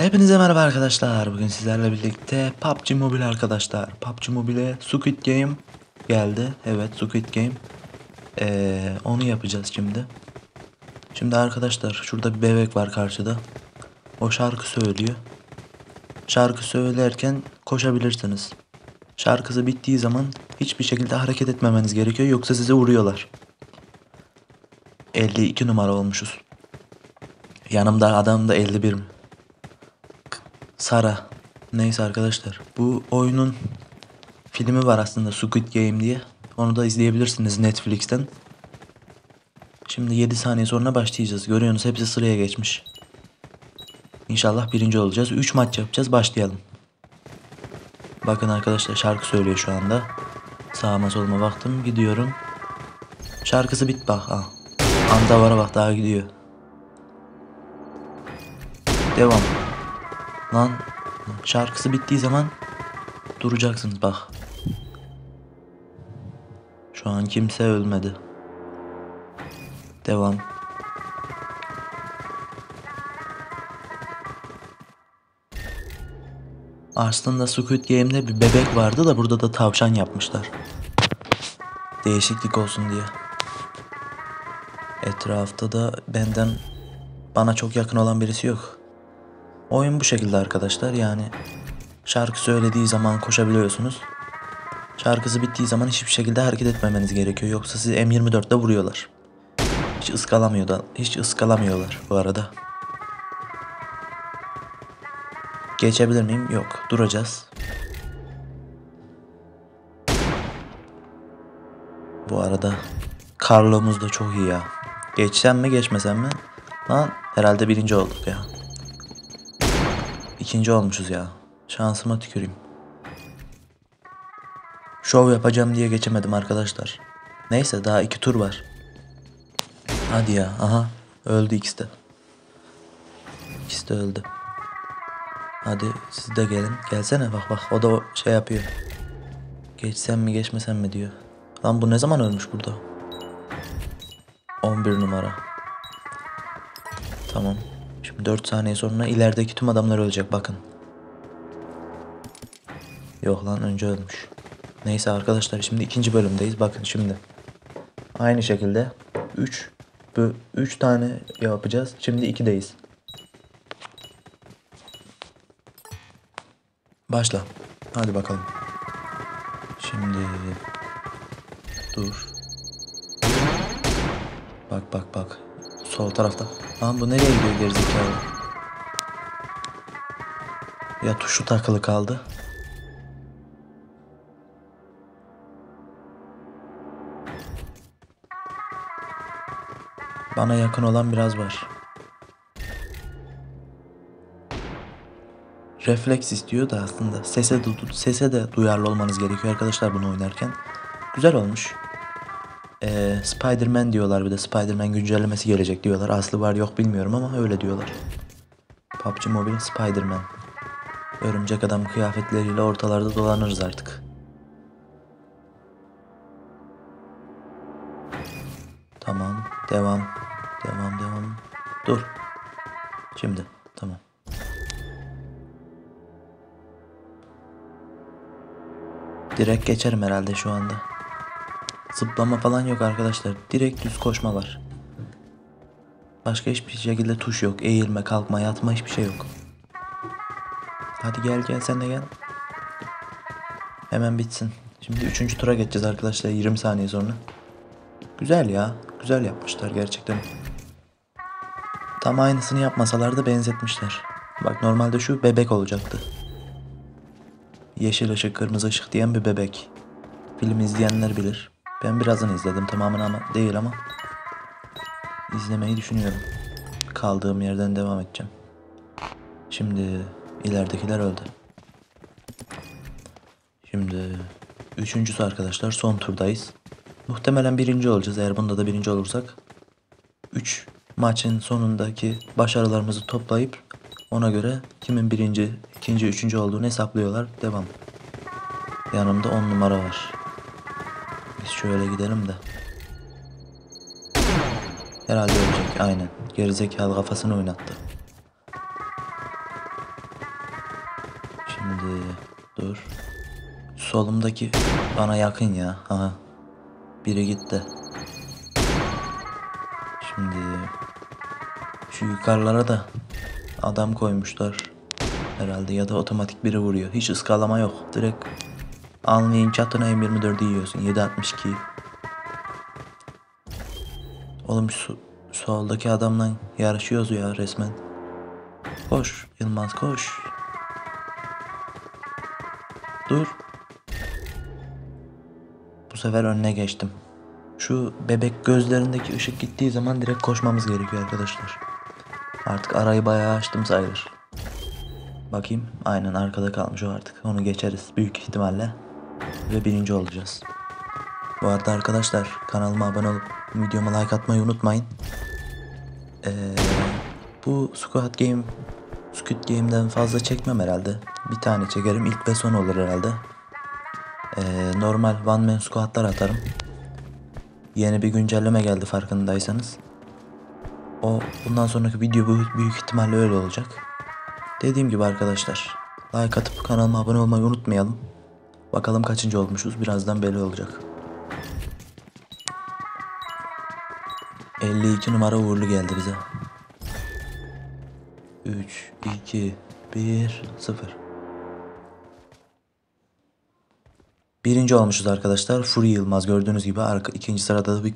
Hepinize merhaba arkadaşlar. Bugün sizlerle birlikte PUBG Mobile arkadaşlar. PUBG Mobile Squid Game geldi. Evet Squid Game. Ee, onu yapacağız şimdi. Şimdi arkadaşlar şurada bir bebek var karşıda. O şarkı söylüyor. Şarkı söylerken koşabilirsiniz. Şarkısı bittiği zaman hiçbir şekilde hareket etmemeniz gerekiyor yoksa size vuruyorlar. 52 numara olmuşuz. Yanımda adam da 51 mi? Sara. Neyse arkadaşlar. Bu oyunun filmi var aslında Squid Game diye. Onu da izleyebilirsiniz Netflix'ten. Şimdi 7 saniye sonra başlayacağız. Görüyorsunuz hepsi sıraya geçmiş. İnşallah birinci olacağız. 3 maç yapacağız. Başlayalım. Bakın arkadaşlar şarkı söylüyor şu anda. Sağıma soluma baktım. Gidiyorum. Şarkısı bit bak. Ha. Anda vara bak daha gidiyor. Devam. Lan şarkısı bittiği zaman duracaksınız bak. Şu an kimse ölmedi. Devam. Aslında Squid Game'de bir bebek vardı da burada da tavşan yapmışlar. Değişiklik olsun diye. Etrafta da benden bana çok yakın olan birisi yok. Oyun bu şekilde arkadaşlar yani şarkı söylediği zaman koşabiliyorsunuz. Şarkısı bittiği zaman hiçbir şekilde hareket etmemeniz gerekiyor. Yoksa sizi M24'de vuruyorlar. Hiç ıskalamıyor da, hiç ıskalamıyorlar bu arada. Geçebilir miyim? Yok. Duracağız. Bu arada Carlo'muz da çok iyi ya. Geçsem mi geçmesem mi? Lan herhalde birinci olduk ya. İkinci olmuşuz ya. Şansıma tüküreyim. Şov yapacağım diye geçemedim arkadaşlar. Neyse daha iki tur var. Hadi ya. Aha. Öldü ikisi de. İkisi de öldü. Hadi siz de gelin. Gelsene bak bak. O da şey yapıyor. Geçsem mi geçmesem mi diyor. Lan bu ne zaman ölmüş burada? 11 numara. Tamam. Şimdi 4 saniye sonra ilerideki tüm adamlar ölecek bakın. Yok lan önce ölmüş. Neyse arkadaşlar şimdi ikinci bölümdeyiz. Bakın şimdi. Aynı şekilde 3 bu 3 tane yapacağız. Şimdi 2'deyiz. Başla. Hadi bakalım. Şimdi dur. Bak bak bak. Sol tarafta. Lan bu nereye gidiyor gerizekalı? Ya tuşu takılı kaldı. Bana yakın olan biraz var. Refleks istiyor da aslında sese sese de duyarlı olmanız gerekiyor arkadaşlar bunu oynarken. Güzel olmuş. Ee, Spider-Man diyorlar bir de Spider-Man güncellemesi gelecek diyorlar. Aslı var yok bilmiyorum ama öyle diyorlar. PUBG Mobile Spider-Man. Örümcek adam kıyafetleriyle ortalarda dolanırız artık. Tamam. Devam. Devam devam. Dur. Şimdi. Tamam. Direkt geçerim herhalde şu anda. Zıplama falan yok arkadaşlar. Direkt düz koşma var. Başka hiçbir şekilde tuş yok. Eğilme, kalkma, yatma hiçbir şey yok. Hadi gel gel sen de gel. Hemen bitsin. Şimdi üçüncü tura geçeceğiz arkadaşlar 20 saniye sonra. Güzel ya. Güzel yapmışlar gerçekten. Tam aynısını yapmasalar da benzetmişler. Bak normalde şu bebek olacaktı. Yeşil ışık, kırmızı ışık diyen bir bebek. Film izleyenler bilir. Ben birazını izledim tamamını ama değil ama izlemeyi düşünüyorum. Kaldığım yerden devam edeceğim. Şimdi ileridekiler öldü. Şimdi üçüncüsü arkadaşlar son turdayız. Muhtemelen birinci olacağız eğer bunda da birinci olursak. 3 maçın sonundaki başarılarımızı toplayıp ona göre kimin birinci, ikinci, üçüncü olduğunu hesaplıyorlar. Devam. Yanımda 10 numara var. Biz şöyle gidelim de. Herhalde ölecek aynen. Gerizekalı kafasını oynattı. Şimdi dur. Solumdaki bana yakın ya. Aha. Biri gitti. Şimdi şu yukarılara da adam koymuşlar. Herhalde ya da otomatik biri vuruyor. Hiç ıskalama yok. Direkt almayın çatına M24'ü yiyorsun. 762. Oğlum şu soldaki adamla yarışıyoruz ya resmen. Koş Yılmaz koş. Dur. Bu sefer önüne geçtim. Şu bebek gözlerindeki ışık gittiği zaman direkt koşmamız gerekiyor arkadaşlar. Artık arayı bayağı açtım sayılır. Bakayım. Aynen arkada kalmış o artık. Onu geçeriz büyük ihtimalle. Ve birinci olacağız. Bu arada arkadaşlar kanalıma abone olup videoma like atmayı unutmayın. Ee, bu Squad Game Squid Game'den fazla çekmem herhalde. Bir tane çekerim. ilk ve son olur herhalde. Ee, normal one man squatlar atarım. Yeni bir güncelleme geldi farkındaysanız. O bundan sonraki video bu büyük ihtimalle öyle olacak. Dediğim gibi arkadaşlar. Like atıp kanalıma abone olmayı unutmayalım. Bakalım kaçıncı olmuşuz. Birazdan belli olacak. 52 numara uğurlu geldi bize. 3, 2, 1, 0. Birinci olmuşuz arkadaşlar. Fury Yılmaz gördüğünüz gibi arka, ikinci sırada da bir